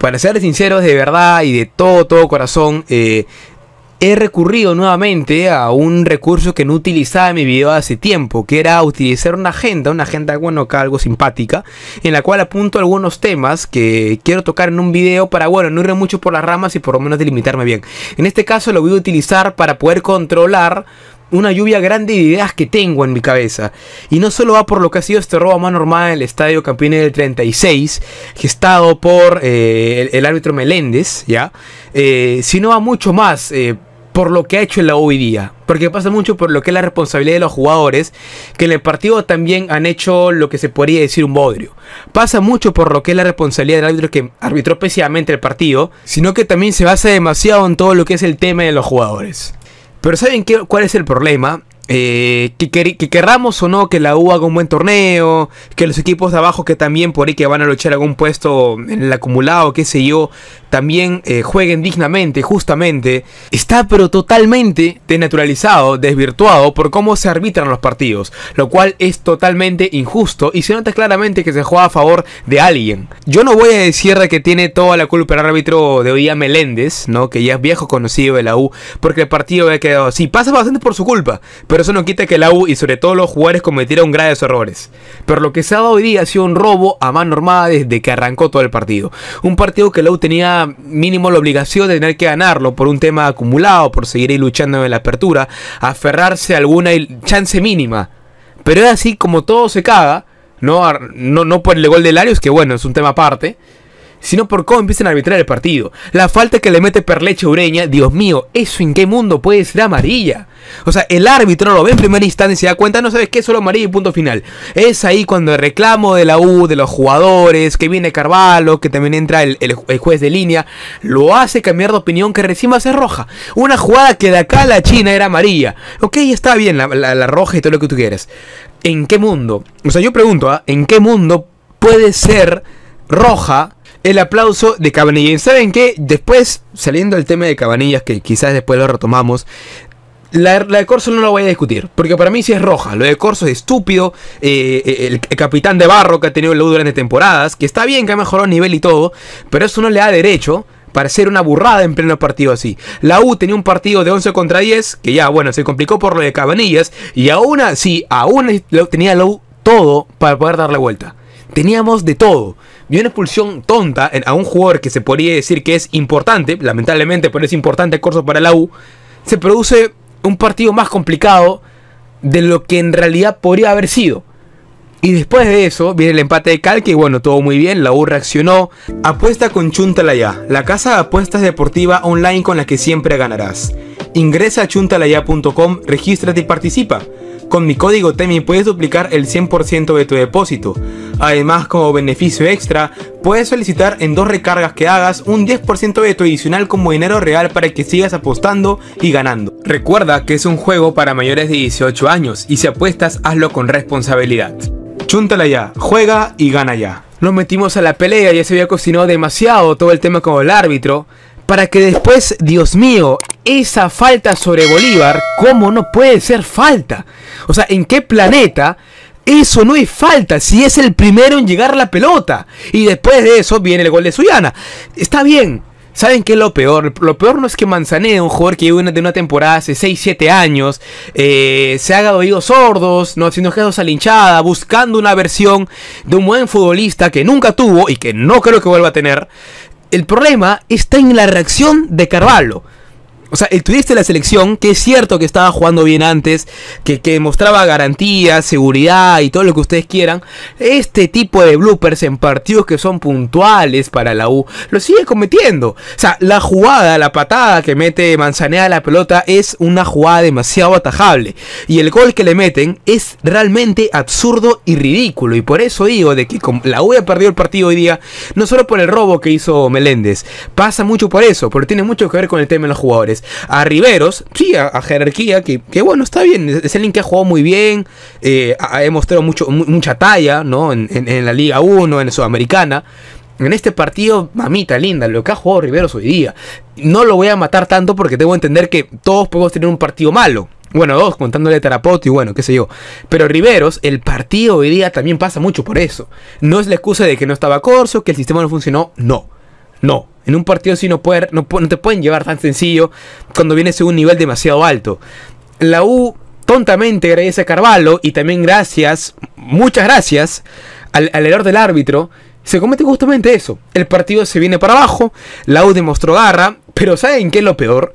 Para ser sinceros, de verdad y de todo, todo corazón, eh, he recurrido nuevamente a un recurso que no utilizaba en mi video hace tiempo, que era utilizar una agenda, una agenda, bueno, acá algo simpática, en la cual apunto algunos temas que quiero tocar en un video para, bueno, no ir mucho por las ramas y por lo menos delimitarme bien. En este caso lo voy a utilizar para poder controlar una lluvia grande de ideas que tengo en mi cabeza. Y no solo va por lo que ha sido este robo a mano en el estadio campeón del 36, gestado por eh, el, árbitro Meléndez, ¿ya? Eh, sino va mucho más. Eh, por lo que ha hecho en la hoy día. Porque pasa mucho por lo que es la responsabilidad de los jugadores, que en el partido también han hecho lo que se podría decir un bodrio. Pasa mucho por lo que es la responsabilidad del árbitro que arbitró pésimamente el partido, sino que también se basa demasiado en todo lo que es el tema de los jugadores. Pero ¿saben qué, cuál es el problema? Eh, que, querramos o no que la U haga un buen torneo, que los equipos de abajo que también por ahí que van a luchar algún puesto en el acumulado, qué sé yo, también eh, jueguen dignamente, justamente, está pero totalmente denaturalizado, desvirtuado por cómo se arbitran los partidos, lo cual es totalmente injusto y se nota claramente que se juega a favor de alguien. Yo no voy a decir que tiene toda la culpa el árbitro de hoy día Meléndez, ¿no? que ya es viejo conocido de la U, porque el partido ha quedado así, pasa bastante por su culpa, pero eso no quita que la U y sobre todo los jugadores cometieron graves errores. Pero lo que se ha dado hoy día ha sido un robo a mano armada desde que arrancó todo el partido. Un partido que la U tenía mínimo la obligación de tener que ganarlo por un tema acumulado, por seguir ahí luchando en la apertura, aferrarse a alguna chance mínima. Pero es así como todo se caga, no, no, no por el gol de Larios, que bueno, es un tema aparte sino por cómo empiezan a arbitrar el partido. La falta que le mete Perleche Ureña, Dios mío, ¿eso en qué mundo puede ser amarilla? O sea, el árbitro lo ve en primera instancia y se da cuenta, no sabes qué, solo amarilla y punto final. Es ahí cuando el reclamo de la U, de los jugadores, que viene Carvalho, que también entra el, juez de línea, lo hace cambiar de opinión que recién va a ser roja. Una jugada que de acá a la China era amarilla. Ok, está bien, la, roja y todo lo que tú quieras. ¿En qué mundo? O sea, yo pregunto, ¿ah? ¿en qué mundo puede ser roja el aplauso de Cabanillas. ¿Saben qué? Después, saliendo el tema de Cabanillas, que quizás después lo retomamos, la, de Corso no lo voy a discutir, porque para mí sí es roja. Lo de Corso es estúpido. Eh, eh, el, capitán de barro que ha tenido el U durante temporadas, que está bien que ha mejorado nivel y todo, pero eso no le da derecho para ser una burrada en pleno partido así. La U tenía un partido de 11 contra 10, que ya, bueno, se complicó por lo de Cabanillas, y aún así, aún tenía la U todo para poder darle vuelta. Teníamos de todo. Vi una expulsión tonta a un jugador que se podría decir que es importante, lamentablemente, pero es importante el curso para la U. Se produce un partido más complicado de lo que en realidad podría haber sido. Y después de eso viene el empate de Cal, que bueno, todo muy bien, la U reaccionó. Apuesta con Chuntala ya, la casa de apuestas deportiva online con la que siempre ganarás. Ingresa a chuntalaya.com, regístrate y participa. Con mi código TEMI puedes duplicar el 100% de tu depósito. Además, como beneficio extra, puedes solicitar en dos recargas que hagas un 10% de tu adicional como dinero real para que sigas apostando y ganando. Recuerda que es un juego para mayores de 18 años y si apuestas hazlo con responsabilidad. Chúntala ya, juega y gana ya. Nos metimos a la pelea, ya se había cocinado demasiado todo el tema con el árbitro para que después, Dios mío, esa falta sobre Bolívar, ¿cómo no puede ser falta? O sea, ¿en qué planeta eso no es falta si es el primero en llegar a la pelota? Y después de eso viene el gol de Suyana. Está bien. ¿Saben qué es lo peor? Lo peor no es que Manzaneda, un jugador que lleva de una temporada hace 6-7 años, eh, se haga oídos sordos, no haciendo gestos a la hinchada, buscando una versión de un buen futbolista que nunca tuvo y que no creo que vuelva a tener. El problema está en la reacción de Carvalho. O sea, el de la selección, que es cierto que estaba jugando bien antes, que, mostraba garantía, seguridad y todo lo que ustedes quieran. Este tipo de bloopers en partidos que son puntuales para la U, lo sigue cometiendo. O sea, la jugada, la patada que mete Manzanea a la pelota es una jugada demasiado atajable. Y el gol que le meten es realmente absurdo y ridículo. Y por eso digo de que la U ha perdido el partido hoy día, no solo por el robo que hizo Meléndez, pasa mucho por eso, porque tiene mucho que ver con el tema de los jugadores. A Riveros, sí, a, jerarquía, que, bueno, está bien. Es alguien que ha jugado muy bien, eh, ha demostrado mucho, mucha talla, ¿no? En, la Liga 1, en la Sudamericana. En este partido, mamita linda, lo que ha jugado Riveros hoy día. No lo voy a matar tanto porque tengo que entender que todos podemos tener un partido malo. Bueno, dos, contándole a Tarapoto y bueno, qué sé yo. Pero Riveros, el partido hoy día también pasa mucho por eso. No es la excusa de que no estaba Corso, que el sistema no funcionó, no No. En un partido así no, no, te pueden llevar tan sencillo cuando vienes en un nivel demasiado alto. La U tontamente gracias a Carvalho y también gracias, muchas gracias al, al error del árbitro, se comete justamente eso. El partido se viene para abajo, la U demostró garra, pero ¿saben qué es lo peor?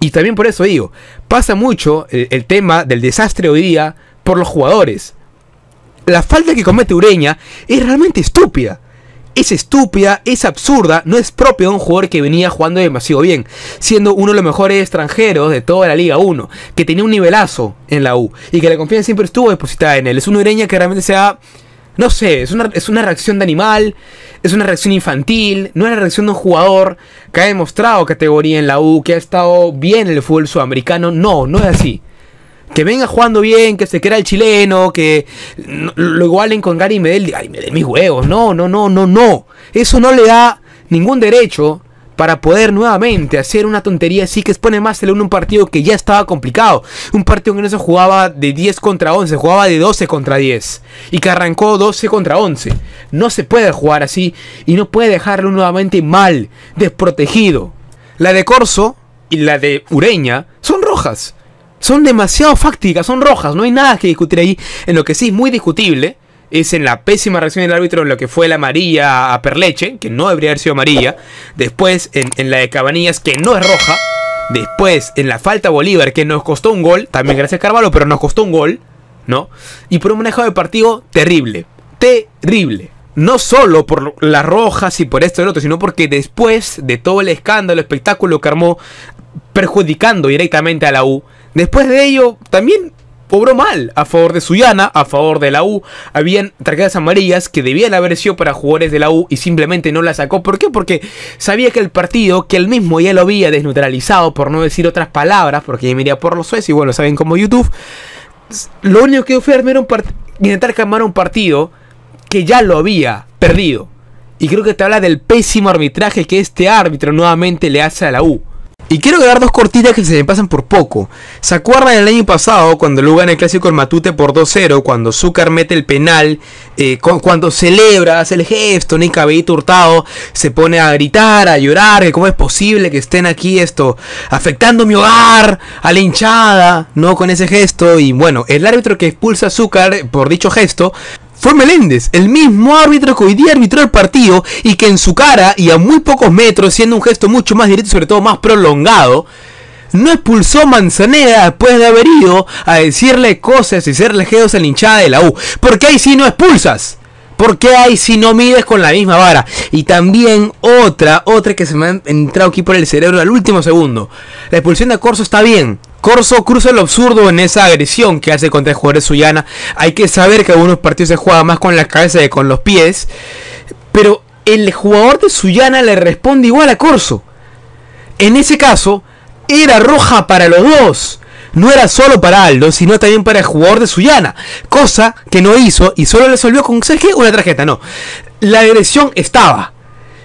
Y también por eso digo, pasa mucho el, tema del desastre hoy día por los jugadores. La falta que comete Ureña es realmente estúpida. Es estúpida, es absurda, no es propio de un jugador que venía jugando demasiado bien, siendo uno de los mejores extranjeros de toda la Liga 1, que tenía un nivelazo en la U y que la confianza siempre estuvo depositada en él. Es un Ureña que realmente se ha no sé, es una, es una reacción de animal, es una reacción infantil, no es la reacción de un jugador que ha demostrado categoría en la U, que ha estado bien en el fútbol sudamericano. No, no es así. Que venga jugando bien, que se crea el chileno, que lo igualen con Gary Medel. Ay, me dé mis huevos. No, no, no, no, no. Eso no le da ningún derecho para poder nuevamente hacer una tontería así que expone más uno un partido que ya estaba complicado. Un partido que no se jugaba de 10 contra 11, jugaba de 12 contra 10 y que arrancó 12 contra 11. No se puede jugar así y no puede dejarlo nuevamente mal, desprotegido. La de Corso y la de Ureña son rojas. Son demasiado fácticas, son rojas, no hay nada que discutir ahí. En lo que sí es muy discutible es en la pésima reacción del árbitro en lo que fue la amarilla a Perleche, que no debería haber sido amarilla. Después en, la de Cabanillas, que no es roja. Después en la falta Bolívar, que nos costó un gol. También gracias a Carvalho, pero nos costó un gol. ¿No? Y por un manejo de partido terrible. Terrible. No solo por las rojas y por esto y lo otro, sino porque después de todo el escándalo, espectáculo que armó, perjudicando directamente a la U. Después de ello, también obró mal a favor de Suyana, a favor de la U. Habían tarjetas amarillas que debían haber sido para jugadores de la U y simplemente no la sacó. ¿Por qué? Porque sabía que el partido, que él mismo ya lo había desneutralizado, por no decir otras palabras, porque ya miría por los sueces y bueno, saben como YouTube. Lo único que fue era un intentar calmar un partido que ya lo había perdido. Y creo que te habla del pésimo arbitraje que este árbitro nuevamente le hace a la U. Y quiero dar dos cortitas que se me pasan por poco. ¿Se acuerdan el año pasado cuando luego en el clásico el Matute por 2-0? Cuando Zúcar mete el penal, eh, cuando celebra, hace el gesto, ni Cabellito Hurtado se pone a gritar, a llorar, que cómo es posible que estén aquí esto, afectando mi hogar, a la hinchada, ¿no? Con ese gesto. Y bueno, el árbitro que expulsa a Zúcar por dicho gesto fue Meléndez, el mismo árbitro que hoy día arbitró el partido y que en su cara y a muy pocos metros, siendo un gesto mucho más directo y sobre todo más prolongado, no expulsó Manzaneda después de haber ido a decirle cosas y hacerle geos a la hinchada de la U. ¿Por qué ahí sí no expulsas? ¿Por qué ahí si no mides con la misma vara? Y también otra, otra que se me ha entrado aquí por el cerebro al último segundo. La expulsión de Corso está bien, Corso cruza lo absurdo en esa agresión que hace contra el jugador de Suyana. Hay que saber que algunos partidos se juega más con la cabeza que con los pies. Pero el jugador de Suyana le responde igual a Corso. En ese caso, era roja para los dos. No era solo para Aldo, sino también para el jugador de Suyana. Cosa que no hizo y solo resolvió con, ¿sabes qué? Una tarjeta. No. La agresión estaba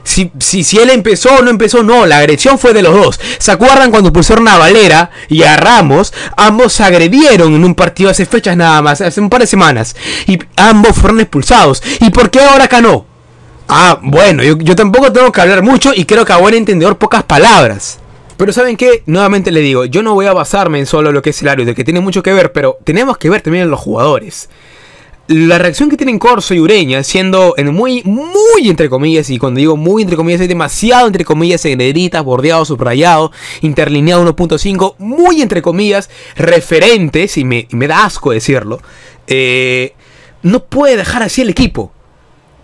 si, si, si él empezó o no empezó, no, la agresión fue de los dos. ¿Se acuerdan cuando pusieron a Valera y a Ramos? Ambos se agredieron en un partido hace fechas nada más, hace un par de semanas. Y ambos fueron expulsados. ¿Y por qué ahora acá no? Ah, bueno, yo, yo tampoco tengo que hablar mucho y creo que a buen entendedor pocas palabras. Pero ¿saben qué? Nuevamente le digo, yo no voy a basarme en solo lo que es el árbitro, que tiene mucho que ver, pero tenemos que ver también en los jugadores la reacción que tienen Corso y Ureña, siendo en muy, muy entre comillas, y cuando digo muy entre comillas, es demasiado entre comillas, en negritas, bordeado, subrayado, interlineado 1.5, muy entre comillas, referentes, y me, da asco decirlo, eh, no puede dejar así el equipo.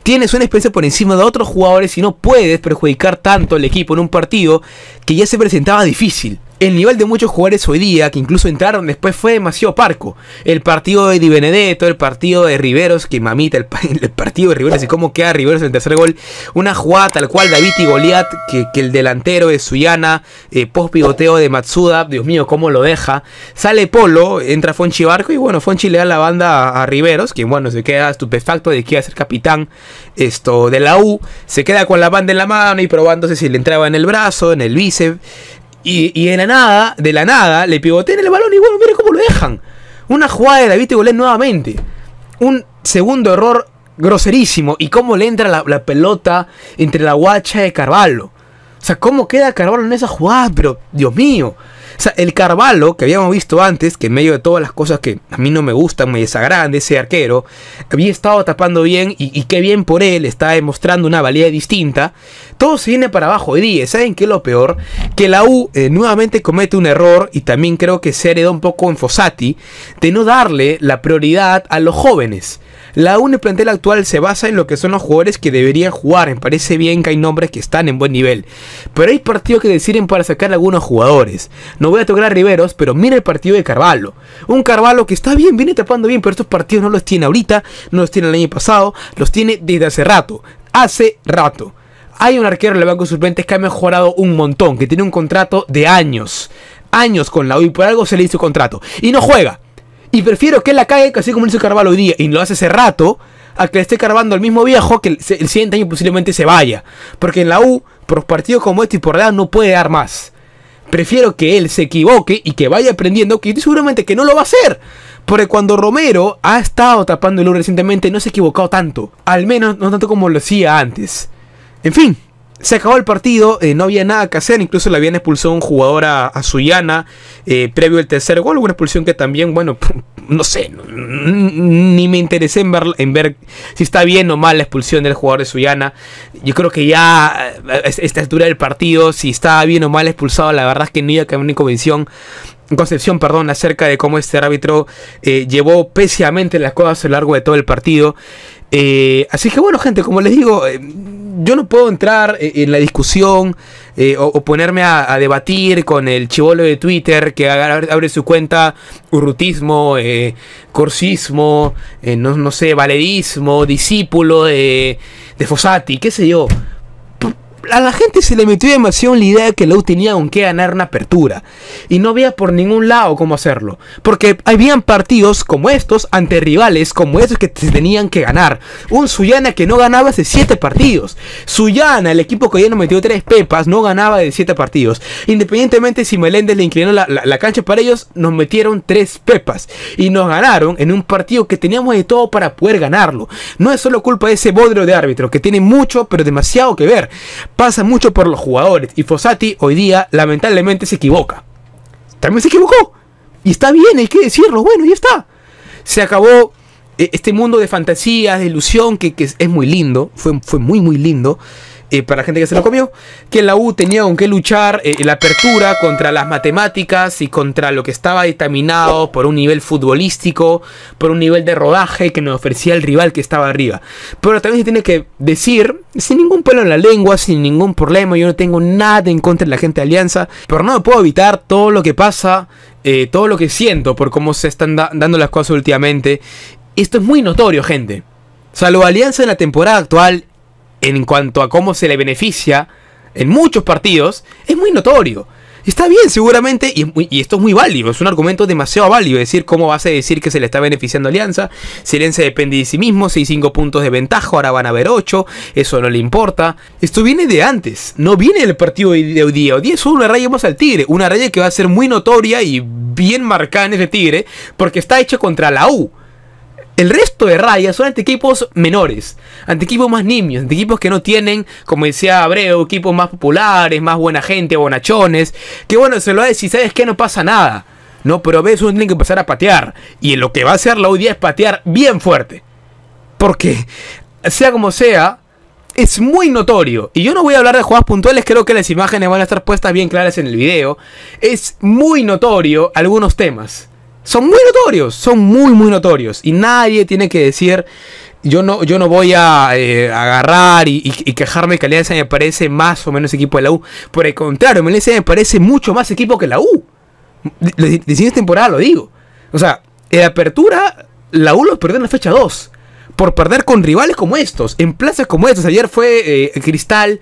Tienes una experiencia por encima de otros jugadores y no puedes perjudicar tanto al equipo en un partido que ya se presentaba difícil el nivel de muchos jugadores hoy día, que incluso entraron después, fue demasiado parco. El partido de Di Benedetto, el partido de Riveros, que mamita, el, partido de Riveros y cómo queda Riveros en el tercer gol. Una jugada tal cual David y Goliat, que, el delantero de Suyana, eh, post pivoteo de Matsuda, Dios mío, cómo lo deja. Sale Polo, entra Fonchi Barco y bueno, Fonchi le da la banda a, Riveros, que bueno, se queda estupefacto de que iba a ser capitán esto de la U. Se queda con la banda en la mano y probándose si le entraba en el brazo, en el bíceps. Y, de la nada, de la nada, le pivotean el balón y bueno, mire cómo lo dejan. Una jugada de David Golén nuevamente. Un segundo error groserísimo. Y cómo le entra la, la pelota entre la guacha de Carvalho. O sea, cómo queda Carvalho en esa jugada, pero Dios mío. Sea, el Carvalho que habíamos visto antes, que en medio de todas las cosas que a mí no me gustan, me desagradan de ese arquero, había estado tapando bien y, qué bien por él, está demostrando una valía distinta. Todo se viene para abajo hoy día. ¿Saben qué es lo peor? Que la U eh, nuevamente comete un error y también creo que se heredó un poco en Fossati de no darle la prioridad a los jóvenes. La UNE plantel actual se basa en lo que son los jugadores que deberían jugar. Me parece bien que hay nombres que están en buen nivel. Pero hay partidos que deciden para sacar a algunos jugadores. No voy a tocar a Riveros, pero mira el partido de Carvalho. Un Carvalho que está bien, viene tapando bien, pero estos partidos no los tiene ahorita, no los tiene el año pasado, los tiene desde hace rato. Hace rato. Hay un arquero en el banco suplentes que ha mejorado un montón, que tiene un contrato de años. Años con la U y por algo se le hizo contrato. Y no juega. Y prefiero que la caiga, así como lo hizo Carvalho hoy día, y lo hace hace rato, a que le esté cargando el mismo viejo que el, siguiente año posiblemente se vaya. Porque en la U, por partidos como este y por edad, no puede dar más. Prefiero que él se equivoque y que vaya aprendiendo, que seguramente que no lo va a hacer. Porque cuando Romero ha estado tapando el U recientemente, no se ha equivocado tanto. Al menos no tanto como lo hacía antes. En fin, se acabó el partido, eh, no había nada que hacer, incluso le habían expulsado un jugador a, Suyana eh, previo al tercer gol, una expulsión que también, bueno, no sé, ni me interesé en ver, en ver si está bien o mal la expulsión del jugador de Suyana. Yo creo que ya a esta altura del partido, si está bien o mal expulsado, la verdad es que no iba a caer una convicción concepción, perdón, acerca de cómo este árbitro eh, llevó pésimamente las cosas a lo largo de todo el partido. así que bueno, gente, como les digo, yo no puedo entrar eh, en la discusión eh, o, ponerme a, debatir con el chivolo de Twitter que abre su cuenta urrutismo, eh, corsismo, no, no, sé, valerismo, discípulo de, de Fossati, qué sé yo a la gente se le metió demasiado la idea de que la U tenía con qué ganar una apertura. Y no había por ningún lado cómo hacerlo. Porque habían partidos como estos ante rivales como estos que se tenían que ganar. Un Suyana que no ganaba hace 7 partidos. Suyana, el equipo que ya no metió 3 pepas, no ganaba de 7 partidos. Independientemente si Meléndez le inclinó la, cancha para ellos, nos metieron 3 pepas. Y nos ganaron en un partido que teníamos de todo para poder ganarlo. No es solo culpa de ese bodrio de árbitro, que tiene mucho, pero demasiado que ver pasa mucho por los jugadores. Y Fossati hoy día lamentablemente se equivoca. También se equivocó. Y está bien, hay que decirlo. Bueno, ya está. Se acabó eh, este mundo de fantasías, de ilusión, que, que es muy lindo. Fue, fue muy, muy lindo. Eh, para la gente que se lo comió, que la U tenía con qué luchar eh, la apertura contra las matemáticas y contra lo que estaba determinado por un nivel futbolístico, por un nivel de rodaje que nos ofrecía el rival que estaba arriba. Pero también se tiene que decir, sin ningún pelo en la lengua, sin ningún problema, yo no tengo nada en contra de la gente de Alianza, pero no puedo evitar todo lo que pasa, eh, todo lo que siento por cómo se están dando las cosas últimamente. Esto es muy notorio, gente. Salvo Alianza en la temporada actual en cuanto a cómo se le beneficia en muchos partidos, es muy notorio. Está bien, seguramente, y, esto es muy válido, es un argumento demasiado válido, decir cómo vas a decir que se le está beneficiando Alianza, si Alianza depende de sí mismo, si hay 5 puntos de ventaja, ahora van a haber 8, eso no le importa. Esto viene de antes, no viene del partido de hoy día, hoy día es una raya más al Tigre, una raya que va a ser muy notoria y bien marcada en ese Tigre, porque está hecha contra la U. El resto de rayas son ante equipos menores, ante equipos más niños, ante equipos que no tienen, como decía Abreu, equipos más populares, más buena gente, bonachones. Que bueno, se lo va a decir, ¿sabes qué? No pasa nada. No, pero a veces uno tiene que empezar a patear. Y lo que va a hacer la UDI es patear bien fuerte. Porque, sea como sea, es muy notorio. Y yo no voy a hablar de jugadas puntuales, creo que las imágenes van a estar puestas bien claras en el video. Es muy notorio algunos temas son muy notorios, son muy, muy notorios. Y nadie tiene que decir, yo no, yo no voy a eh, agarrar y, quejarme que Alianza me parece más o menos equipo de la U. Por el contrario, Alianza me parece mucho más equipo que la U. De, de, temporada lo digo. O sea, en apertura, la U lo perdió en la fecha 2. Por perder con rivales como estos, en plazas como estos. Ayer fue eh, Cristal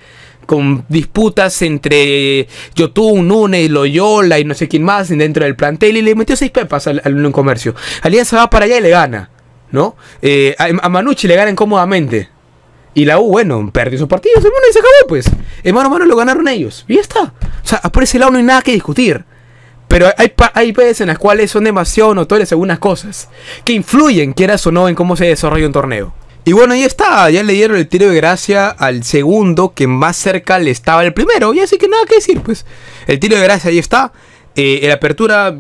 con disputas entre Yotun, Nunes, Loyola y no sé quién más dentro del plantel y le metió seis pepas al, al Comercio. Alianza va para allá y le gana, ¿no? Eh, a, Manucci le ganan cómodamente. Y la U, bueno, perdió sus partidos, hermano, y se acabó, pues. En mano a mano lo ganaron ellos. Y ya está. O sea, por ese lado no hay nada que discutir. Pero hay, hay veces en las cuales son demasiado notorias algunas cosas que influyen, quieras o no, en cómo se desarrolla un torneo. Y bueno, ahí está, ya le dieron el tiro de gracia al segundo que más cerca le estaba el primero. Y así que nada que decir, pues. El tiro de gracia ahí está. Eh, la apertura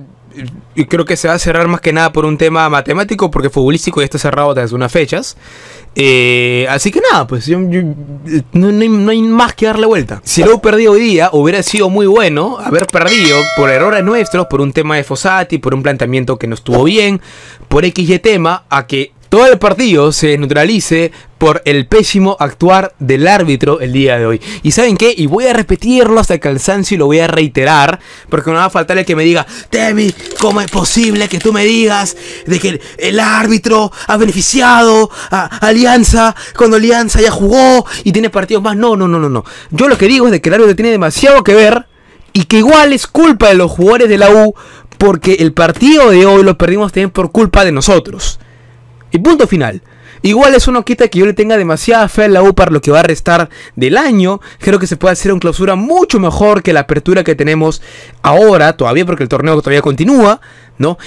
creo que se va a cerrar más que nada por un tema matemático, porque futbolístico ya está cerrado desde unas fechas. Eh, así que nada, pues no, hay, más que darle vuelta. Si lo perdido hoy día, hubiera sido muy bueno haber perdido por errores nuestros, por un tema de Fossati, por un planteamiento que no estuvo bien, por XY tema, a que todo el partido se neutralice por el pésimo actuar del árbitro el día de hoy. ¿Y saben qué? Y voy a repetirlo hasta el cansancio y lo voy a reiterar, porque no va a faltar el que me diga, Temi, ¿cómo es posible que tú me digas de que el, árbitro ha beneficiado a Alianza cuando Alianza ya jugó y tiene partidos más? No, no, no, no, no. Yo lo que digo es de que el árbitro tiene demasiado que ver y que igual es culpa de los jugadores de la U porque el partido de hoy lo perdimos también por culpa de nosotros. Y punto final. Igual eso no quita que yo le tenga demasiada fe a la U para lo que va a restar del año. Creo que se puede hacer una clausura mucho mejor que la apertura que tenemos ahora, todavía porque el torneo todavía continúa.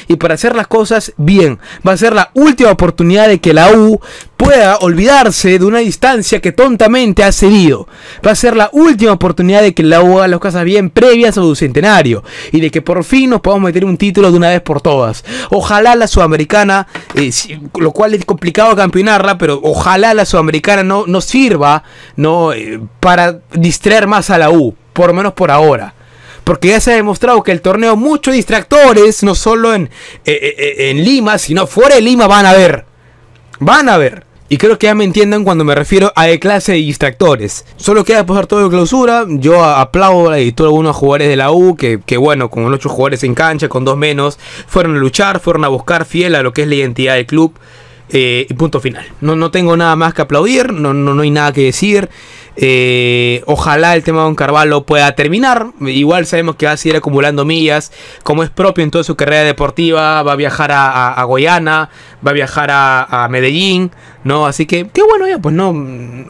Y para hacer las cosas bien, va a ser la última oportunidad de que la U pueda olvidarse de una distancia que tontamente ha cedido. Va a ser la última oportunidad de que la U haga las cosas bien previas a su centenario y de que por fin nos podamos meter un título de una vez por todas. Ojalá la sudamericana, eh, lo cual es complicado campeonarla, pero ojalá la sudamericana no, no sirva. Eh, para distraer más a la U, por lo menos por ahora. Porque ya se ha demostrado que el torneo muchos distractores, no solo en, eh, eh, eh, en Lima, sino fuera de Lima van a ver. Van a ver. Y creo que ya me entiendan cuando me refiero a clase de distractores. Solo queda pasar todo de clausura. Yo aplaudo a todos algunos jugadores de la U que, que, bueno, con ocho jugadores en cancha, con dos menos, fueron a luchar, fueron a buscar fiel a lo que es la identidad del club. y punto final. No, no tengo nada más que aplaudir, no, no, no hay nada que decir. Eh, ojalá el tema de Don Carvalho pueda terminar. Igual sabemos que va a seguir acumulando millas, como es propio en toda su carrera deportiva. Va a viajar a, a, va a viajar a, Medellín, ¿no? Así que, qué bueno ya, pues no.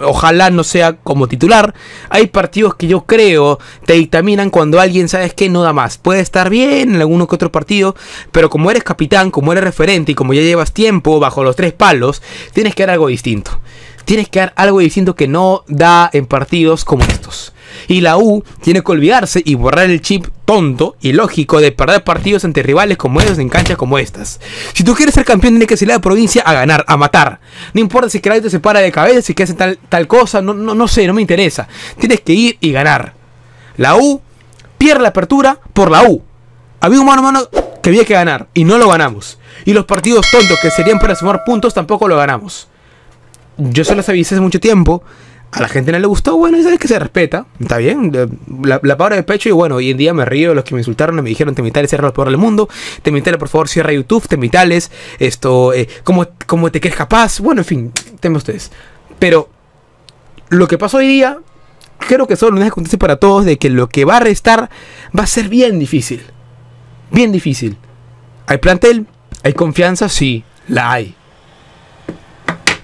Ojalá no sea como titular. Hay partidos que yo creo te dictaminan cuando alguien, ¿sabes que No da más. Puede estar bien en alguno que otro partido, pero como eres capitán, como eres referente y como ya llevas tiempo bajo los tres palos, tienes que dar algo distinto tienes que dar algo distinto que no da en partidos como estos. Y la U tiene que olvidarse y borrar el chip tonto y lógico de perder partidos ante rivales como ellos en canchas como estas. Si tú quieres ser campeón, tienes que salir a la provincia a ganar, a matar. No importa si el se para de cabeza, si que hace tal, tal cosa, no, no, no sé, no me interesa. Tienes que ir y ganar. La U pierde la apertura por la U. Había un mano a mano que había que ganar y no lo ganamos. Y los partidos tontos que serían para sumar puntos tampoco lo ganamos yo se los avisé hace mucho tiempo. A la gente no le gustó, bueno, y sabes que se respeta, está bien, la, la palabra de pecho y bueno, hoy en día me río, los que me insultaron me dijeron, Temitales cierra lo peor del mundo, Temitales por favor cierra YouTube, Temitales, esto, eh, ¿cómo, ¿cómo, te crees capaz? Bueno, en fin, temen ustedes. Pero lo que pasó hoy día, creo que solo una vez para todos de que lo que va a restar va a ser bien difícil, bien difícil. ¿Hay plantel? ¿Hay confianza? Sí, la hay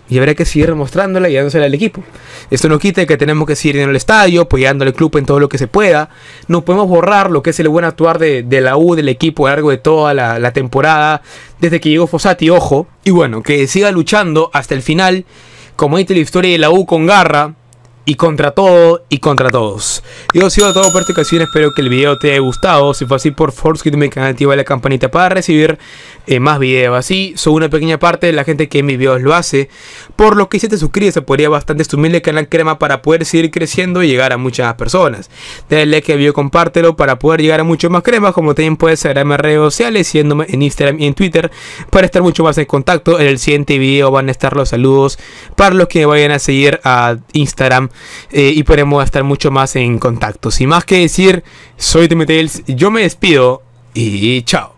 y habrá que seguir mostrándola y dándosela al equipo. Esto no quita que tenemos que seguir en el estadio, apoyando al club en todo lo que se pueda. No podemos borrar lo que es el buen actuar de, la U, del equipo a lo largo de toda la, la temporada, desde que llegó Fossati, ojo. Y bueno, que siga luchando hasta el final, como dice la historia de la U con garra, y contra todo y contra todos. Yo sigo todo por esta ocasión, espero que el video te haya gustado. Si fue así, por favor suscríbete mi canal, activa la campanita para recibir eh, más videos. Así, soy una pequeña parte de la gente que en mis videos lo hace. Por lo que si te suscribes, se podría bastante este humilde canal Crema para poder seguir creciendo y llegar a muchas personas. Dale like al video, compártelo para poder llegar a mucho más cremas, como también puedes seguirme en redes sociales, siguiéndome en Instagram y en Twitter para estar mucho más en contacto. En el siguiente video van a estar los saludos para los que vayan a seguir a Instagram eh, y podremos estar mucho más en contacto. Sin más que decir, soy Timothy yo me despido y chao.